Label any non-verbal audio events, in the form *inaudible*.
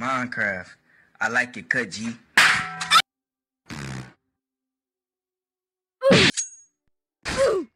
Minecraft. I like it, cut G. *laughs* Ooh.